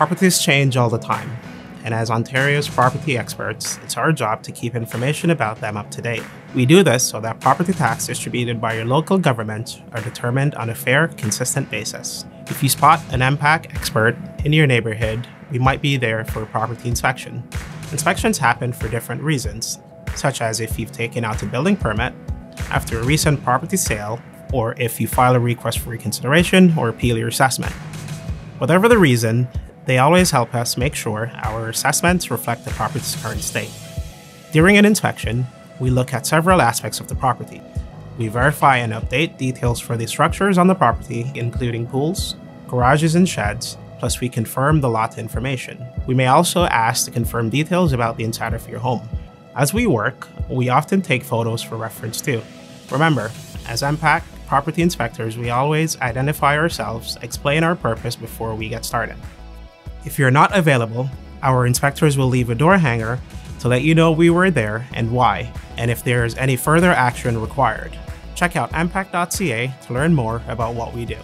Properties change all the time, and as Ontario's property experts, it's our job to keep information about them up to date. We do this so that property tax distributed by your local government are determined on a fair, consistent basis. If you spot an MPAC expert in your neighborhood, we might be there for a property inspection. Inspections happen for different reasons, such as if you've taken out a building permit, after a recent property sale, or if you file a request for reconsideration or appeal your assessment. Whatever the reason, they always help us make sure our assessments reflect the property's current state. During an inspection, we look at several aspects of the property. We verify and update details for the structures on the property, including pools, garages, and sheds, plus we confirm the lot information. We may also ask to confirm details about the inside of your home. As we work, we often take photos for reference too. Remember, as MPAC property inspectors, we always identify ourselves, explain our purpose before we get started. If you're not available, our inspectors will leave a door hanger to let you know we were there and why, and if there is any further action required. Check out mpac.ca to learn more about what we do.